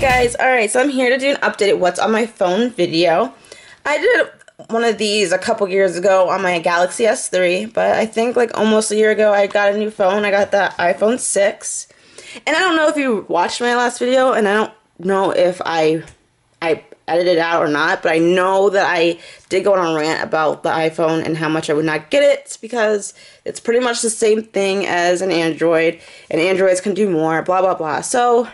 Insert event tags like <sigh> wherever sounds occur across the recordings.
guys, alright, so I'm here to do an update what's on my phone video. I did one of these a couple years ago on my Galaxy S3, but I think like almost a year ago I got a new phone. I got the iPhone 6. And I don't know if you watched my last video, and I don't know if I I edited it out or not, but I know that I did go on a rant about the iPhone and how much I would not get it because it's pretty much the same thing as an Android, and Androids can do more, blah blah blah. So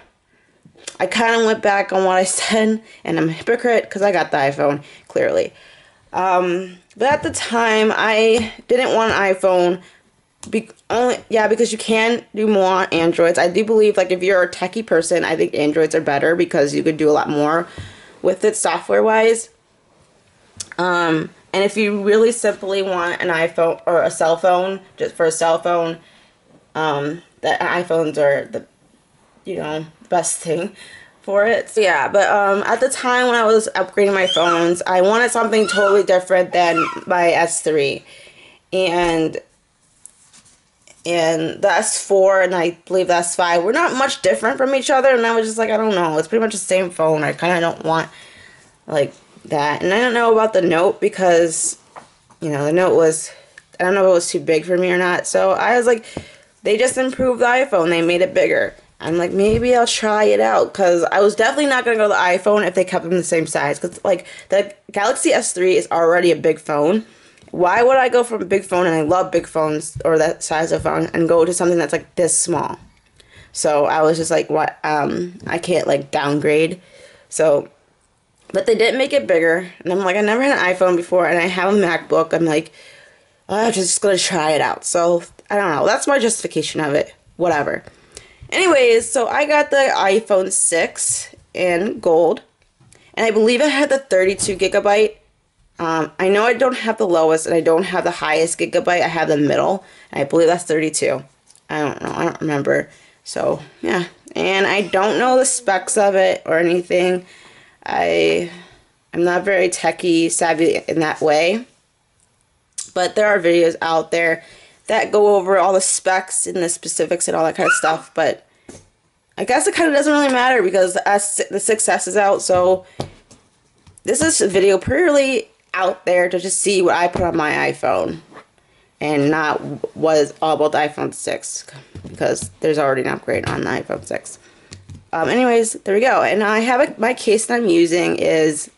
I kind of went back on what I said, and I'm a hypocrite because I got the iPhone, clearly. Um, but at the time, I didn't want an iPhone. Be only yeah, because you can do more on Androids. I do believe like if you're a techie person, I think Androids are better because you could do a lot more with it software wise. Um, and if you really simply want an iPhone or a cell phone, just for a cell phone, um, the iPhones are the you know best thing for it. So yeah, but um, at the time when I was upgrading my phones, I wanted something totally different than my S3, and and the S4 and I believe the S5 were not much different from each other, and I was just like, I don't know, it's pretty much the same phone. I kind of don't want like that, and I don't know about the Note because you know the Note was I don't know if it was too big for me or not. So I was like, they just improved the iPhone, they made it bigger. I'm like, maybe I'll try it out because I was definitely not to go to the iPhone if they kept them the same size. Because, like, the Galaxy S3 is already a big phone. Why would I go from a big phone, and I love big phones or that size of phone, and go to something that's like this small? So I was just like, what? Um, I can't like downgrade. So, but they did make it bigger, and I'm like, I never had an iPhone before, and I have a MacBook. I'm like, oh, I'm just gonna try it out. So I don't know. That's my justification of it. Whatever. Anyways, so I got the iPhone 6 in gold. And I believe it had the 32 gigabyte. Um, I know I don't have the lowest and I don't have the highest gigabyte. I have the middle. And I believe that's 32. I don't know. I don't remember. So, yeah. And I don't know the specs of it or anything. I, I'm not very techie savvy in that way. But there are videos out there that go over all the specs and the specifics and all that kind of stuff. But I guess it kind of doesn't really matter because the, S, the 6S is out. So this is a video purely out there to just see what I put on my iPhone and not what is all about the iPhone 6 because there's already an upgrade on the iPhone 6. Um, anyways, there we go. And I have a, my case that I'm using is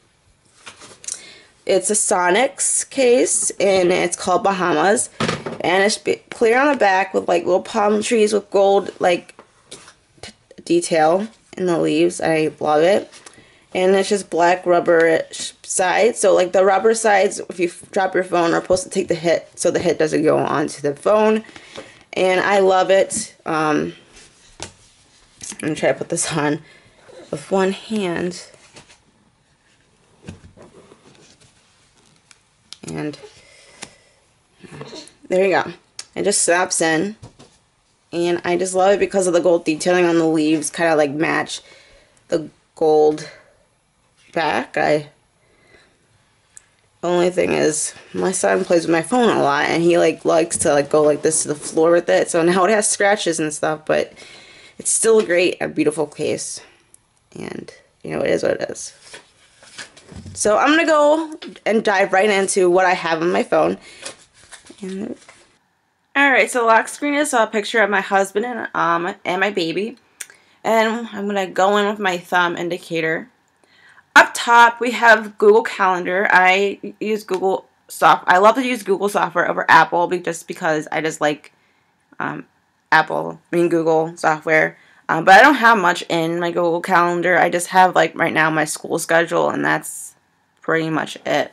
it's a Sonix case and it's called Bahamas and it's clear on the back with like little palm trees with gold like detail in the leaves. I love it. And it's just black rubber sides. So like the rubber sides, if you drop your phone, are supposed to take the hit so the hit doesn't go onto the phone. And I love it. Um, I'm going to try to put this on with one hand. And there you go. It just snaps in. And I just love it because of the gold detailing on the leaves. Kind of like match the gold back. I only thing is my son plays with my phone a lot and he like likes to like go like this to the floor with it so now it has scratches and stuff but it's still a great a beautiful case and you know it is what it is so I'm gonna go and dive right into what I have on my phone Alright, so lock screen is a picture of my husband and um and my baby. And I'm going to go in with my thumb indicator. Up top, we have Google Calendar. I use Google soft. I love to use Google software over Apple just because I just like um, Apple, I mean Google software. Um, but I don't have much in my Google Calendar. I just have like right now my school schedule, and that's pretty much it.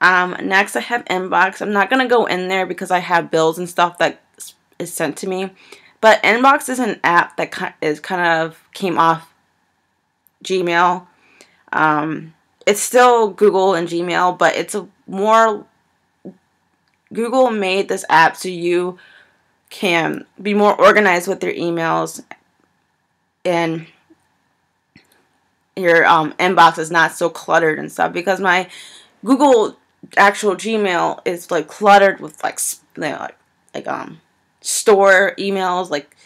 Um, next, I have Inbox. I'm not going to go in there because I have bills and stuff that is sent to me. But Inbox is an app that is kind of came off Gmail. Um, it's still Google and Gmail, but it's a more Google made this app so you can be more organized with your emails and your um, inbox is not so cluttered and stuff because my Google actual Gmail is like cluttered with like you know, like like um store emails like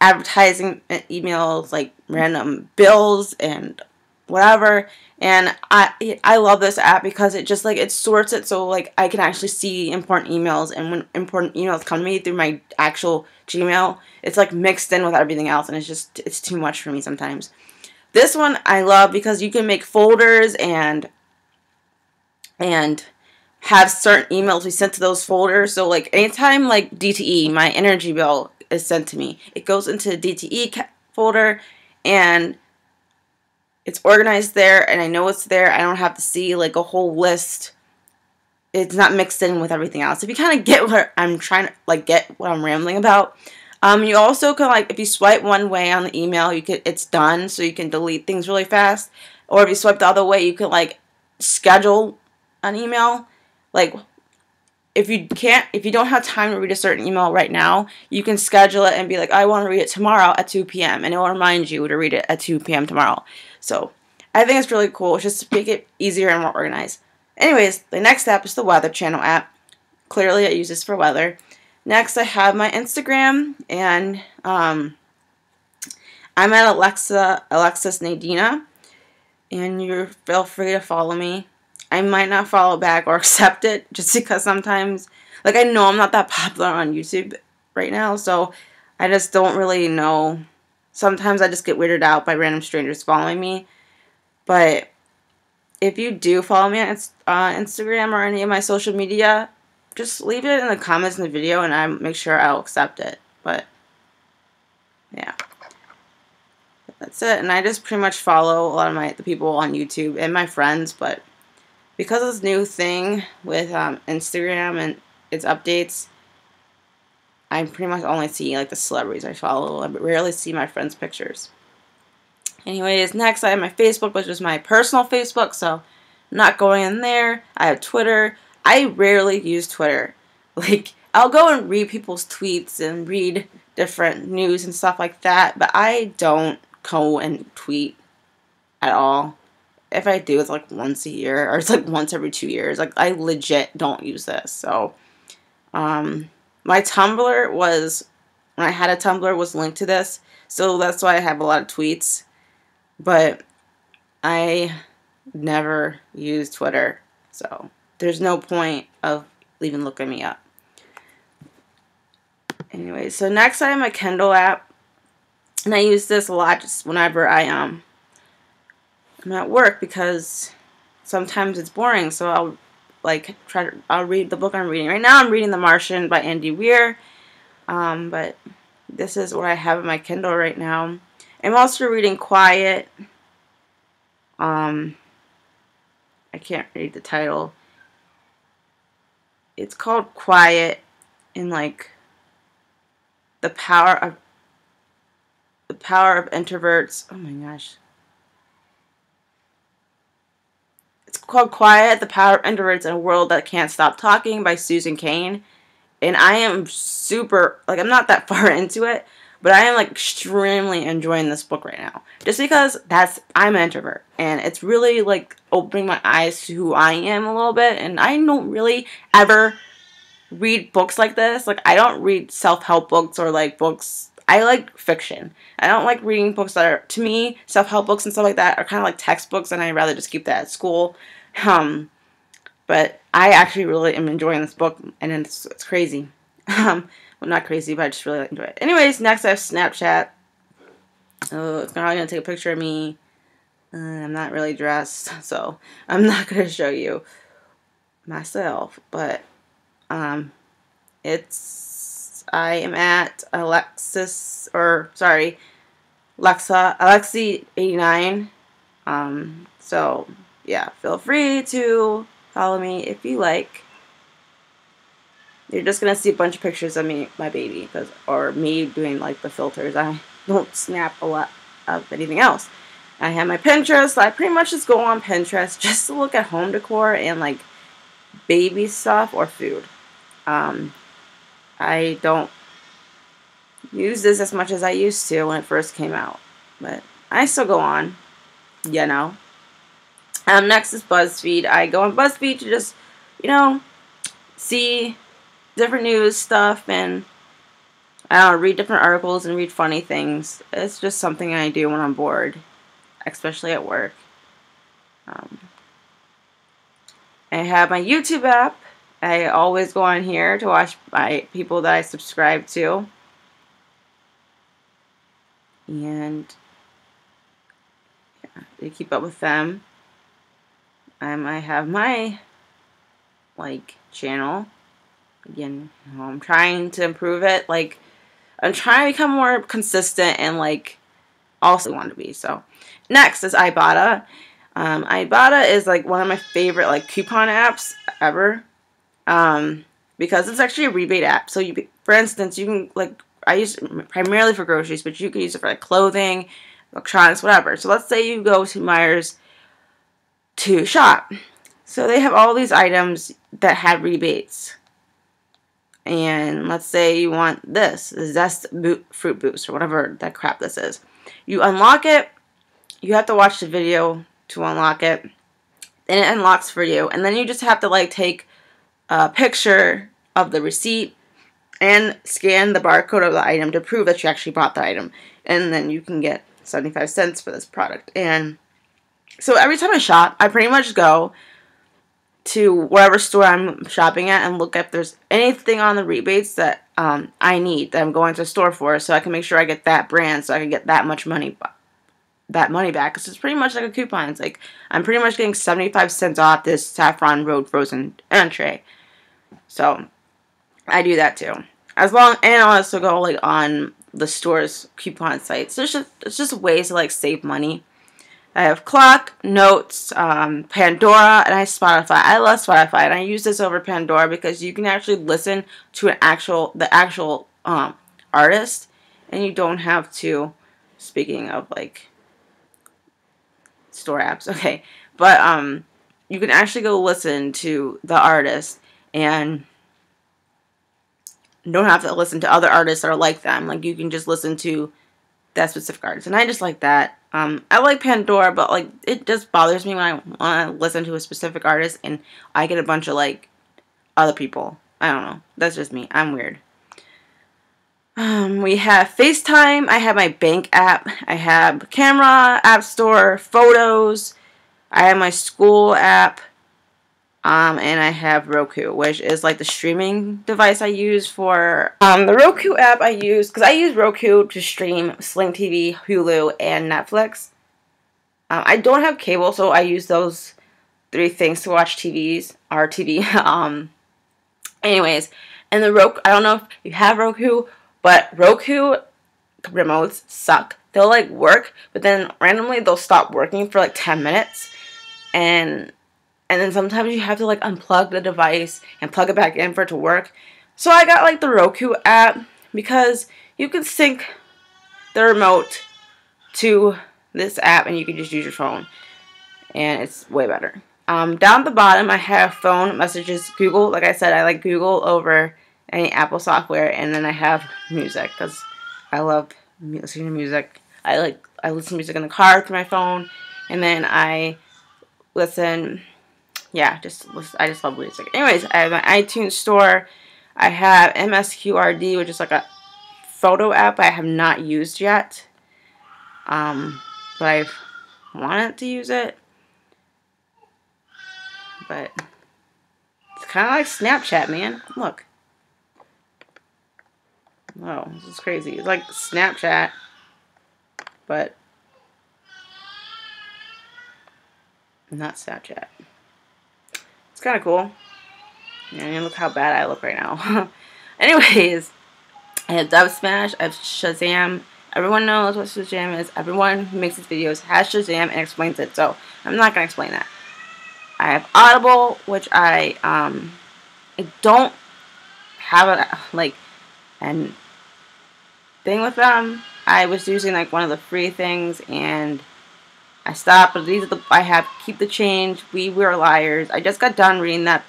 advertising emails, like random bills and whatever. And I I love this app because it just like it sorts it so like I can actually see important emails and when important emails come to me through my actual Gmail, it's like mixed in with everything else and it's just it's too much for me sometimes. This one I love because you can make folders and and have certain emails be sent to those folders. So like anytime like DTE, my energy bill is sent to me, it goes into the DTE folder and it's organized there and I know it's there. I don't have to see like a whole list. It's not mixed in with everything else. If you kind of get what I'm trying to like get what I'm rambling about, um, you also can like if you swipe one way on the email, you could it's done, so you can delete things really fast. Or if you swipe the other way, you can like schedule an email like if you can't if you don't have time to read a certain email right now you can schedule it and be like i want to read it tomorrow at 2 p.m and it will remind you to read it at 2 p.m tomorrow. So i think it's really cool. It's just to make it easier and more organized. Anyways the next app is the weather channel app. Clearly i use this for weather. Next i have my instagram and um, i'm at alexa alexis nadina. And you feel free to follow me I might not follow back or <laughs> accept it just because sometimes, like, I know I'm not that popular on YouTube right now, so I just don't really know. Sometimes I just get weirded out by random strangers following me. But if you do follow me on uh, Instagram or any of my social media, just leave it in the comments in the video and I make sure I'll accept it. But yeah. That's it. And I just pretty much follow a lot of my the people on YouTube and my friends, but because of this new thing with um, Instagram and its updates, I pretty much only see like the celebrities I follow. I rarely see my friends' pictures. Anyways, next I have my Facebook, which is my personal Facebook, so I'm not going in there. I have Twitter. I rarely use Twitter. <laughs> Like, I'll go and read people's tweets and read different news and stuff like that, but I don't go and tweet at all if I do, it's like once a year or it's like once every two years. Like I legit don't use this. So, um, my Tumblr was when I had a Tumblr was linked to this, so that's why I have a lot of tweets. But I never use Twitter, so there's no point of even looking me up. Anyway, so next I have my Kindle app, and I use this a lot just whenever I um I'm at work because sometimes it's boring. So I'll like try to I'll read the book I'm reading right now. I'm reading The Martian by Andy Weir, um, but this is what I have in my Kindle right now. I'm also reading Quiet. Um, I can't read the title. It's called Quiet in like the power of the power of introverts. Oh my gosh. Called Quiet, The Power of Introverts in a World That Can't Stop Talking by Susan Cain. And I am super, like, I'm not that <laughs> far into it, but I am, like, extremely enjoying this book right now. Just because that's, I'm an introvert. And it's really, like, opening my eyes to who I am a little bit. And I don't really ever read books like this. Like, I don't read self help books or, like, books I like fiction. I don't like reading books that are, to me, self help books and stuff like that are kind of like textbooks, and I'd rather just keep that at school. Um, but I actually really am enjoying this book, and it's, it's crazy. <laughs> Um, well, not crazy, but I just really enjoy it. Anyways, next I have Snapchat. Oh, it's probably gonna take a picture of me. Uh, I'm not really dressed, <laughs> so I'm not gonna show you myself. But um, it's I am at Alexis or sorry, Alexa Alexi 89. Um, so yeah, feel free to follow me if you like. You're just gonna see a bunch of pictures of me, my baby, because or me doing like the filters. I <laughs> don't snap a lot of anything else. I have my Pinterest. I pretty much just go on Pinterest just to look at home decor and like baby stuff or food. Um, I don't use this as much as I used to when it first came out, but I still go on, you know. Um, next is BuzzFeed. I go on BuzzFeed to just, you know, see different news stuff and I don't know, read different articles and read funny things. It's just something I do when I'm bored, especially at work. Um, I have my YouTube app. I always go on here to watch my people that I subscribe to. And yeah, to keep up with them. Um, I have my like channel. Again, you know, I'm trying to improve it. Like I'm trying to become more consistent and like also want to be. So next is Ibotta. Um, Ibotta is like one of my favorite like coupon apps ever. Um, because it's actually a rebate app. So you, for instance, you can like I use it primarily for groceries, but you can use it for like clothing, electronics, whatever. So let's say you go to Meijer to shop. So they have all these items that have rebates. And let's say you want this, the Zest boot, Fruit Boost, or whatever that crap this is. You unlock it. You have to watch the video to unlock it. And it unlocks for you. And then you just have to like take a picture of the receipt and scan the barcode of the item to prove that you actually bought the item. And then you can get 75 cents for this product. And so every time I shop, I pretty much go to whatever store I'm shopping at and look if there's anything on the rebates that um, I need that I'm going to store for so I can make sure I get that brand so I can get that much money that money back because it's pretty much like a coupon. It's like I'm pretty much getting 75 cents off this saffron road frozen entree. So I do that too. As long and I also go like on the store's coupon sites. It's just it's just ways to like save money. I have Clock, Notes, um, Pandora, and I Spotify. I love Spotify, and I use this over Pandora because you can actually listen to an actual the actual um, artist, and you don't have to. Speaking of like store apps, <laughs> okay, but um, you can actually go listen to the artist and don't have to listen to other artists that are like them. Like you can just listen to that specific artist, and I just like that. Um, I like Pandora, but like it just bothers me when I want to listen to a specific artist and I get a bunch of like other people. I don't know. That's just me. I'm weird. Um, we have FaceTime. I have my bank app. I have camera, app store, photos. I have my school app. Um, and I have Roku, which is like the streaming device I use for um, the Roku app. I use because I use Roku to stream Sling TV, Hulu, and Netflix. Um, I don't have cable, so I use those three things to watch TVs or TV. <laughs> um, anyways, and the Roku. I don't know if you have Roku, but Roku remotes suck. They'll like work, but then randomly they'll stop working for like ten minutes, and and then sometimes you have to like unplug the device and plug it back in for it to work. So I got like the Roku app because you can sync the remote to this app and you can just use your phone and it's way better. Um, down the bottom I have phone messages Google like I said I like Google over any Apple software and then I have music because I love listening to music. I like I listen to music in the car through my phone and then I listen yeah, just I just love music. Anyways, I have my iTunes store. I have MSQRD, which is like a photo app I have not used yet. Um, but I've wanted to use it. But it's kind of like Snapchat, man. Look. Whoa, this is crazy. It's like Snapchat, but not Snapchat. Kind of cool. And look how bad I look right now. <laughs> Anyways, I have Dubsmash, I have Shazam. Everyone knows what Shazam is. Everyone who makes these videos has Shazam and explains it. So I'm not going to explain that. I have Audible, which I, um, I don't have a, like, and thing with them. I was using, like, one of the free things, and I stopped, but these are the I have keep the change. We were liars. I just got done reading that,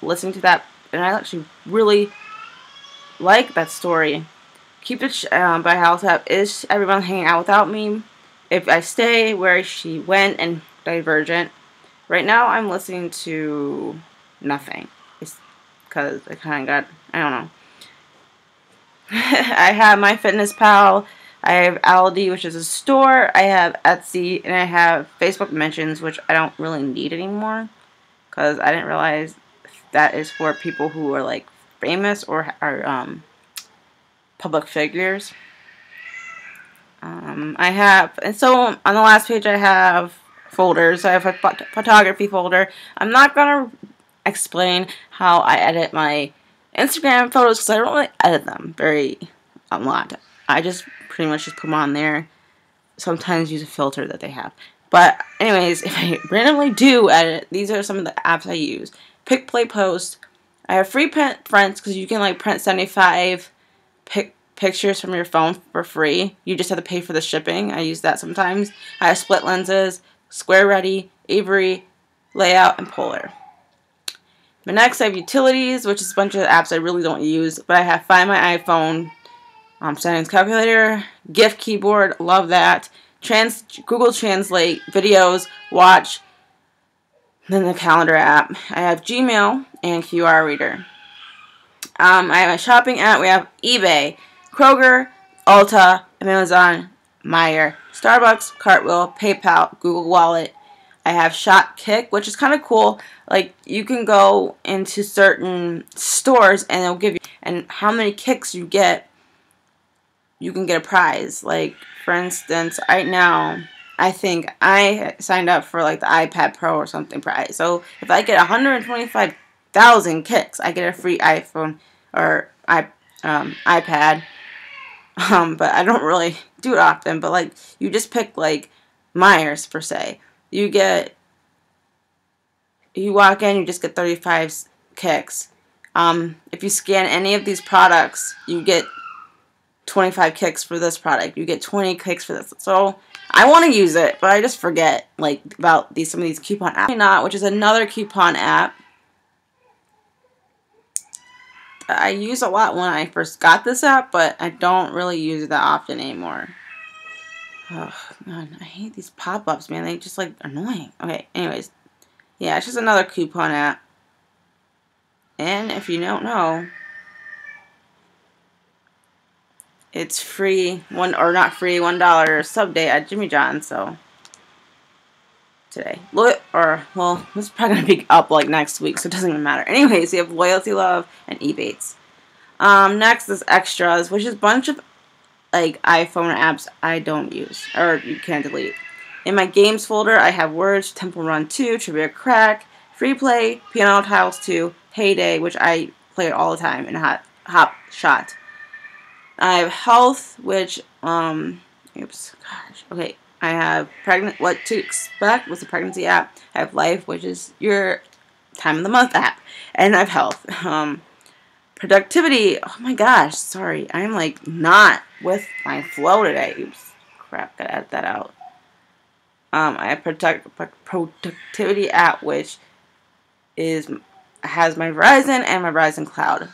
listening to that, and I actually really like that story. Keep it um, by House. Is everyone hanging out without me? If I stay where she went and Divergent. Right now, I'm listening to nothing. It's because I kind of got I don't know. <laughs> I have MyFitnessPal. I have Aldi, which is a store. I have Etsy, and I have Facebook mentions, which I don't really need anymore because I didn't realize that is for people who are like famous or are um, public figures. Um, I have, and so on the last page I have folders. I have a photography folder. I'm not going to explain how I edit my Instagram photos because I don't really edit them very a lot. I just pretty much just put them on there. Sometimes use a filter that they have. But anyways, <laughs> if I randomly do edit, these are some of the apps I use. Pick, Play, Post. I have free print prints because you can like print 75 pic pictures from your phone for free. You just have to pay for the shipping. I use that sometimes. I have split lenses, Square Ready, Aviary, Layout, and Polar. But next I have utilities, which is a bunch of apps I really don't use. But I have Find My iPhone, um, settings calculator, GIF keyboard, love that. Trans Google Translate, videos, watch, then the calendar app. I have Gmail and QR reader. Um, I have a shopping app. We have eBay, Kroger, Ulta, Amazon, Meijer, Starbucks, Cartwheel, PayPal, Google Wallet. I have Shopkick, which is kind of cool. Like you can go into certain stores and they'll give you and how many kicks you get you can get a prize. Like, for instance, right now, I think I signed up for like the iPad Pro or something prize. So if I get 125,000 kicks, I get a free iPhone or i um, iPad. <laughs> Um, but I don't really do it often. But like, you just pick like Meijer's per se. You get, you walk in, you just get 35 kicks. Um, if you scan any of these products, you get 25 kicks for this product. You get 20 kicks for this. So I want to use it, but I just forget like about these some of these coupon apps. Not, which is another coupon app. I use a lot when I first got this app, but I don't really use it that often anymore. Oh, man, I hate these pop-ups, man. They just, like, annoying. Okay, anyways. Yeah, it's just another coupon app. And if you don't know, it's free one or not free one dollar sub day at Jimmy John's. So today, look or well, this is probably gonna be up like next week, so it doesn't even matter. Anyways, you have Loyalty Love and Ebates. Um, next is Extras, which is a bunch of like iPhone apps I don't use or you can't delete. In my games folder, I have Words, Temple Run 2, Trivia Crack, Free Play, Piano Tiles 2, Hay Day which I play all the time, and Hot Hop Shot. I have health, which, um, oops, gosh, okay. I have pregnant, what to expect with the pregnancy app. I have life, which is your time of the month app. And I have health. Um, productivity, oh my gosh, sorry. I'm like not with my flow today. Oops, crap, gotta edit that out. Um, I have product, productivity app, which is has my Verizon and my Verizon Cloud.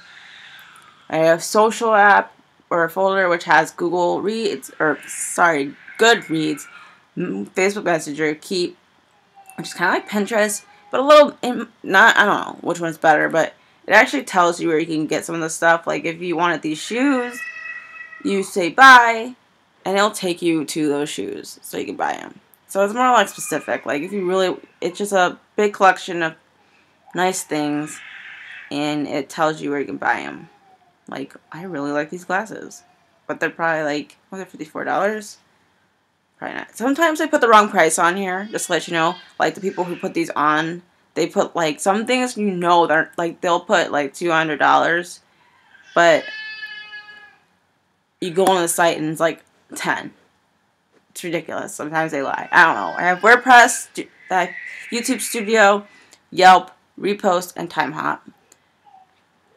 I have social app, or a folder which has Google Reads, or sorry, Goodreads, Facebook Messenger, Keep, which is kind of like Pinterest, but a little, not, I don't know which one's better, but it actually tells you where you can get some of the stuff. Like if you wanted these shoes, you say buy, and it'll take you to those shoes so you can buy them. So it's more like specific. Like if you really, it's just a big collection of nice things, and it tells you where you can buy them. Like, I really like these glasses. But they're probably like, what, they're $54? Probably not. Sometimes I put the wrong price on here, just to let you know. Like, the people who put these on, they put, like, some things you know, they're, like, they'll put, like, $200. But you go on the site and it's, like, 10 It's ridiculous. Sometimes they lie. I don't know. I have WordPress, YouTube Studio, Yelp, Repost, and TimeHop.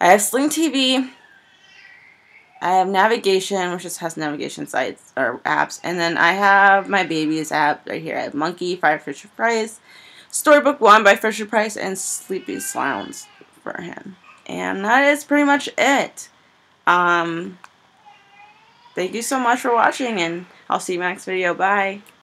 I have Sling TV, I have navigation, which just has navigation sites or apps. And then I have my baby's app right here. I have Monkey by Fisher Price, Storybook One by Fisher Price, and Sleepy Sounds for him. And that is pretty much it. Um, thank you so much for watching, and I'll see you in my next video. Bye.